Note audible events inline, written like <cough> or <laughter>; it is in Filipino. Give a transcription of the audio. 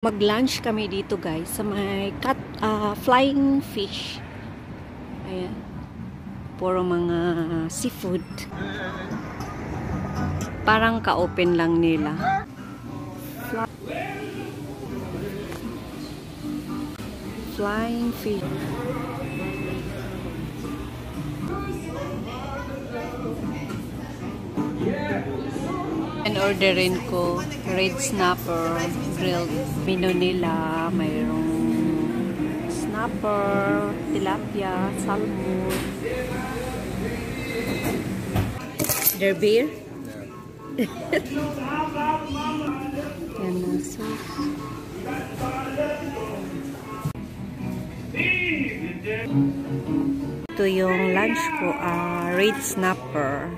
Mag-lunch kami dito guys sa may cat, uh, flying fish. Ayan. Puro mga seafood. Parang ka-open lang nila. Fly flying fish. And orderin ko red snapper, grilled menu nila, mayroong snapper, tilapia, salmon. Their beer? <laughs> Yan na. Ito yung lunch ko, uh, red snapper.